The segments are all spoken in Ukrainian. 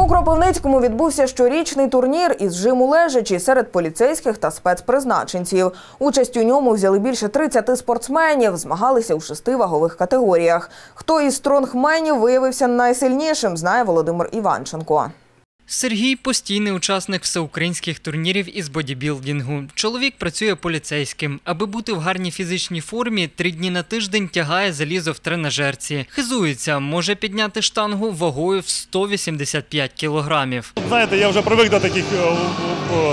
У Кропивницькому відбувся щорічний турнір із жиму лежачі серед поліцейських та спецпризначенців. Участь у ньому взяли більше 30 спортсменів, змагалися у шести вагових категоріях. Хто із стронгменів виявився найсильнішим, знає Володимир Іванченко. Сергій постійний учасник всеукраїнських турнірів із бодібілдингу. Чоловік працює поліцейським. Аби бути в гарній фізичній формі, три дні на тиждень тягає залізо в тренажерці. Хизується, може підняти штангу вагою в 185 кілограмів. Знаєте, я вже привик до таких, е,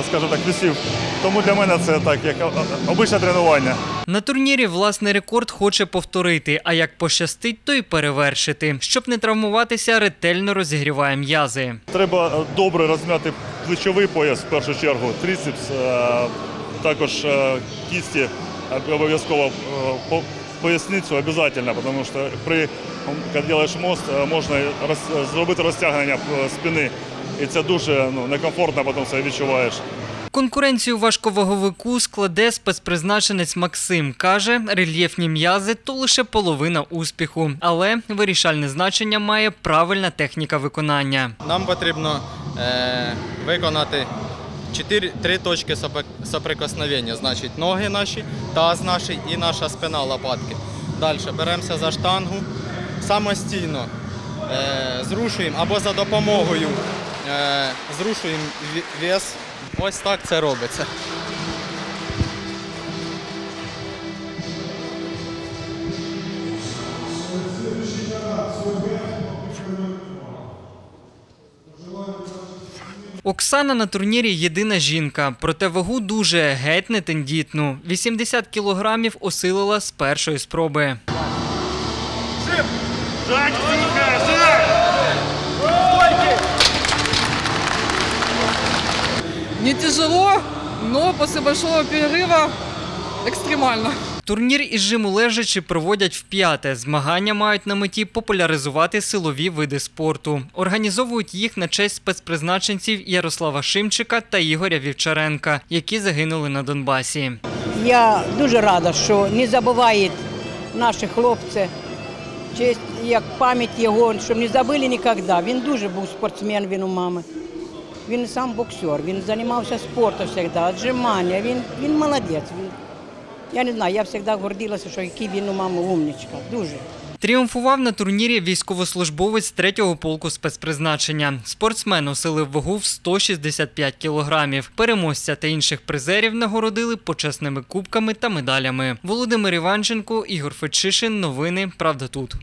скажімо так, вісів. Тому для мене це так, як обичне тренування. На турнірі власний рекорд хоче повторити, а як пощастить, то й перевершити. Щоб не травмуватися, ретельно розігріває м'язи. Треба е, добре розм'яти плечовий пояс в першу чергу, трицепс, е, також е, кісті обов'язково поясницю обов'язково, тому що при коли робиш мост, можна зробити розтягнення спини. І це дуже ну, некомфортно, потім це відчуваєш. Конкуренцію важковаговику складе спецпризначенець Максим. Каже, рельєфні м'язи то лише половина успіху, але вирішальне значення має правильна техніка виконання. Нам потрібно е, виконати три точки соприкосновення, значить ноги наші, таз наш і наша спина лопатки. Далі беремося за штангу, самостійно е, зрушуємо або за допомогою зрушуємо ві- вес. Ось так це робиться. Оксана на турнірі єдина жінка, проте вагу дуже геть не тендітну. 80 кілограмів осилила з першої спроби. Не тяжело, но после большого перерыва экстремально. Турнір із жиму лежачі проводять вп'яте. Змагання мають на меті популяризувати силові види спорту. Організовують їх на честь спецпризначенців Ярослава Шимчика та Ігоря Вівчаренка, які загинули на Донбасі. Я дуже рада, що не забувають наші хлопці, честь як пам'ять його, щоб не забули ніколи. Він дуже був спортсмен, він у мами. Він сам боксер, він займався спортом завжди, віджимання, він, він молодець. Він, я не знаю, я завжди гордилася, що який він у мами умничка, дуже. Тріумфував на турнірі військовослужбовець 3-го полку спецпризначення. Спортсмен осилив вагу в 165 кілограмів. Переможця та інших призерів нагородили почесними кубками та медалями. Володимир Іванченко, Ігор Федшишин. Новини. Правда тут.